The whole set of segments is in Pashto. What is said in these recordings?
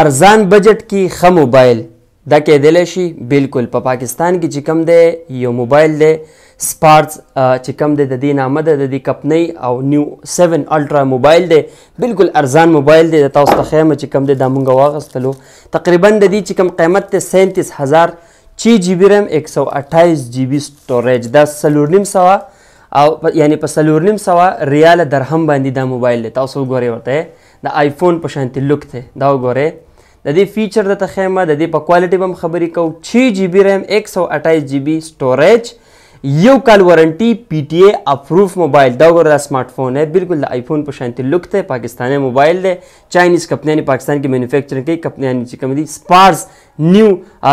ارزان بجټ کی ښه موبایل دا کیدلی شي بالکل په پاکستان کې چې کم دی یو موبایل دی سپارز چې کم دی د دې نامه ده د دې کپنۍ او نیو 7 الټرا موبایل دی بالکل ارزان موبایل دی د تاسو ته خیمه چې کم دی دا مونږ واغستلو تقریبا د دې چې کم قیمت ته 37000 چی جی بی رم 128 جی بی سټوریج دا سلور نیم سوا او یعنی په سلور نیم سوا ریال درهم باندې دا موبایل دی تاسو وګورئ ورته د آیفون په شانتي لوک ته دا وګوره د دې فیچر د تخیمه د دې په کوالټي بم خبرې کو 6 جی بی ریم 128 جی بی سټوریج یو کال وارنټي پی ټی ای اپروف موبایل دا وګوره دا سمارټ فون دی بالکل د آیفون په شانتي لوک ته پاکستاني موبایل دی چاینیز کمپنیانې پاکستان کې مینوفیکچرینګ کوي کمپنیانې چې کوم دي سپارز نیو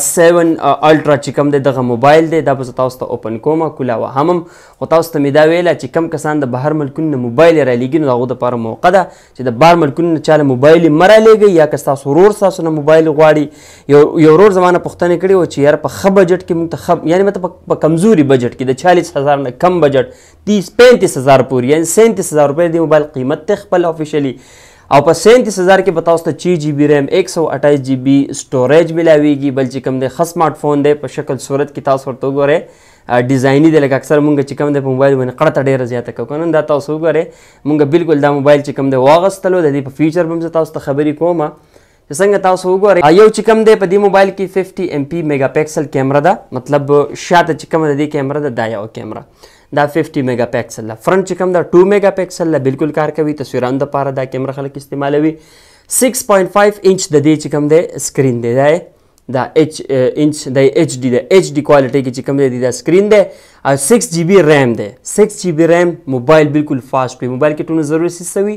7 الټرا چې کوم دی دغه موبایل دی دا به زه تاسو ته اوپن کوم کولا وهم هم خو تاسو ته مې دا ویله چې کم کسان د بهر ملکونو نه موبایل رالیږي نو د هغو دپاره موقع ده چې د بهر ملکونو نه چا له موبایل یې مه رالیږئ یا که ستاسو ورور ستاسو نه موبایل غواړي یو یو ورور زما نه پوښتنه کړې وه چې یاره په ښه بجټ کې موږ ته ښه یعنې مطلب په کمزوري بجټ کې د چالیس هزار نه کم بجټ تیس پینتیس هزار پورې یعنې سینتیس هزار روپۍ د موبایل قیمت دی خپل افیشلي او په 37000 کې به تاسو ته 6 جی بی ریم 128 جی بی سټوریج ملاویږي بل چې کوم د خ سمارټ فون دی په شکل صورت کې تاسو ورته وګورئ ډیزایني دی لکه اکثر مونږ چې کوم د موبایل باندې قړته ډیره زیاته کوو کنه دا تاسو وګورئ مونږ بالکل دا موبایل چې کوم د واغستلو د دې په فیچر به تاسو ته خبرې کوم څنګه تاسو وګورئ یو چې کوم دی په دې موبایل کې 50 ایم پی میګا پکسل کیمره ده مطلب شاته چې کومه د دې کیمره ده دا یو کیمره دا 50 میگا پکسل ده فرنټ چې کوم دا 2 میگا پکسل ده بالکل کار کوي تصویران د پاره دا کیمره خلک استعمالوي 6.5 انچ د دې چې کوم دی سکرین دی دا دا ایچ انچ د ایچ ډی د ایچ ډی کوالټي کې چې کوم دی دا سکرین دی او 6 جی بی ریم دی 6 جی بی ریم موبایل بالکل فاست وي موبایل کې ټول ضروري سیسوي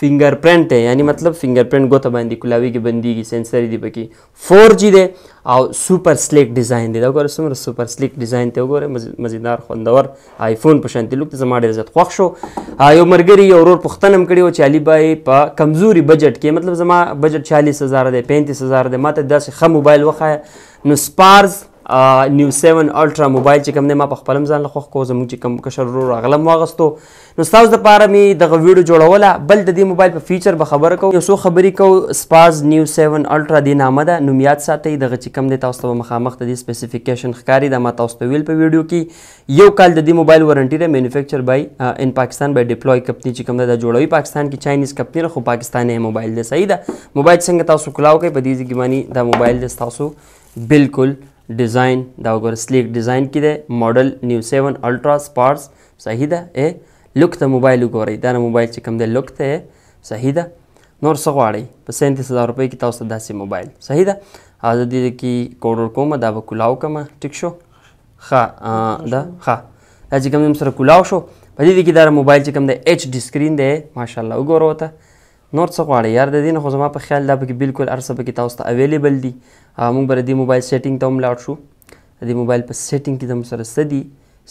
فنګر پرنټ دی یعنی مطلب فنګر پرنټ ګوته باندې کولاوي کې بنديږي سنسر دی پکې 4G دی او سپر سلیک ډیزاین دی دا ګوره څومره سپر سلیک ډیزاین ته وګوره مزیدار خوندور آیفون په شانتي لوک زما ډیر زیات خوښ شو یو مرګري یو ورور پښتنه هم کړی و چې علي بای په کمزوري بجټ کې مطلب زما بجټ 40000 دی 35000 دی ماته داسې ښه موبایل وخایه نو سپارز نیو 7 الټرا موبایل چې کوم دی ما په خپل ځان له خوښ کو زموږ چې کوم کشر ورور اغلم واغستو نو تاسو د پاره می دغه ویډیو جوړوله بل د دې موبایل په فیچر به خبره کوو یو څو خبرې کوو سپاز نیو 7 الټرا دې نامه ده نوم یاد ساتئ دغه چې کم دی تاسو ته مخامخ د دې سپیسیفیکیشن ښکاری دا ما تاسو ته ویل په ویډیو کې یو کال د دې موبایل وارنټي ده مینوفیکچر بای ان پاکستان بای ډیپلوی کمپنی چې کم ده دا جوړوي پاکستان کې چاینیز کمپنی خو پاکستاني موبایل دی صحیح ده موبایل څنګه تاسو کلاو کوي په دې ځکه باندې دا موبایل دی تاسو بالکل ډیزاین دا وګوره سلیک ډیزاین کې دی ماډل نیو 7 الټرا سپارس 7 صحیح ده ای لوک ته موبایل وګورئ دا نه موبایل چې کوم دی لوک ته ای صحیح ده نور څه غواړئ په سینتیس هزار روپۍ کې تاسو ته داسې موبایل صحیح ده او زه دې کې کوډ ورکوم دا به کولاو کوم ټیک شو ښه دا ښه دا چې کوم سره کولاو شو په دې کې دا موبایل چې کوم دی ایچ ډي سکرین دی ماشاءالله وګوره ورته نور څه غواړئ یار د دې نه خو زما په خیال دا پکې بالکل هر څه پکې تاسو ته اویلیبل دي موږ به د دې موبایل سیټینګ ته هم لاړ شو د دې موبایل په سیټینګ کې زموږ سره څه دي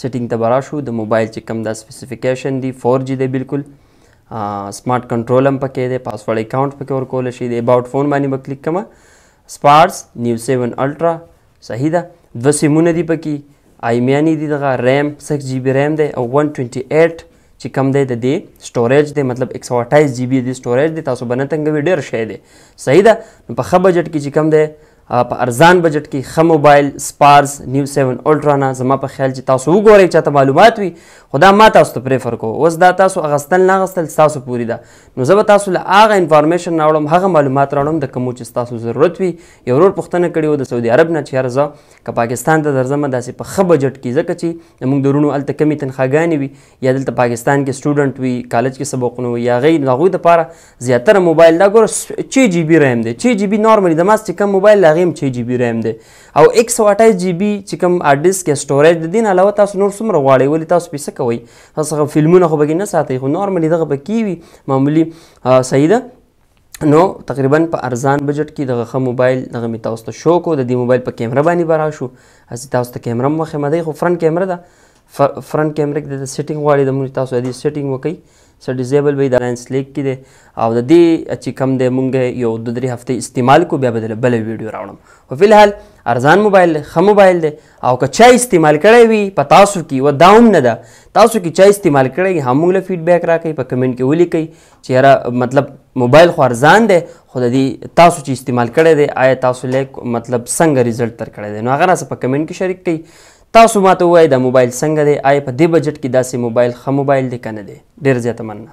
سیټینګ ته براشو د موبایل چې کم دا سپیسیفیکیشن دی 4G دی بالکل سمارټ کنټرول هم پکې دی پاسورډ اکاونټ پکې ورکول شي د اباوټ فون باندې به کلیک کوم سپارس نیو 7 الټرا صحیح ده دو سیمونه دی پکې ایمیانی دی دغه ریم 6 جی بی ریم دی او 128 چې کم دی د دې سټوریج دی مطلب 128 جی بی دی سټوریج دی تاسو بنه تنګوي ډیر شی دی صحیح ده نو په خه بجټ کې چې کم دی په ارزان بجټ کې ښه موبایل سپارز نیو 7 الټرا نه زما په خیال چې تاسو وګورئ چاته معلومات وي خو دا ما تاسو ته پریفر کوو اوس دا تاسو اغستل نه اغستل ستاسو پورې ده نو زه به تاسو له هغه انفارمیشن راوړم هغه معلومات راوړم د کومو چې ستاسو ضرورت وي یو ورور پوښتنه کړې و د سعودي عرب نه چې یاره زه که پاکستان ته درځم داسې په ښه بجټ کې ځکه چې زموږ د وروڼو هلته کمې تنخواګانې وي یا دلته پاکستان کې سټوډنټ وي کالج کې سبقونه وي یا غي هغوی د پاره زیاتره موبایل دا ګور 6 جی بی ریم دی 6 جی بی نارملی د ماس چې کم موبایل لاغیم 6 جی بی ریم دی او 128 جی بی چې کم هارد ډیسک یا سټوریج د دین علاوه تاسو نور څومره غواړئ ولی تاسو پیسه کوي تاسو هغه فلمونه خو بګی نه ساتي خو نارملی دغه پکې وي معمولی صحیح ده نو تقریبا په ارزان بجټ کې دغه ښه موبایل دغه مې تاسو ته شو کو د دې موبایل په کیمره باندې به راشو هسې تاسو ته کیمره هم وښیم دی خو فرنټ کیمره ده فرنٹ کیمرې کې د سیټینګ غواړي د موږ تاسو دې سیټینګ وکړئ سر ډیزیبل به د لینس لیک کې دی او د دې چې کم دی مونږ یو د درې هفته استعمال کو بیا به د بل ویډیو راوړم خو فلحال ارزان موبایل دی ښه موبایل دی او که چا استعمال کړی وي په تاسو کې و دا هم نه ده تاسو کې چا استعمال کړی وي هم موږ له فیډبیک راکړئ په کمنټ کې ولیکئ چې یاره مطلب موبایل خو ارزان دی خو د دې تاسو چې استعمال کړی دی آیا تاسو لیک مطلب څنګه ریزلټ درکړی دی نو هغه راسه په کمنټ کې شریک کړئ تاسو ماته ووایئ دا موبایل څنګه دی؟ آیا په دې بجټ کې داسې موبایل ښه موبایل دی که نه دی؟ ډېره زیاته مننه.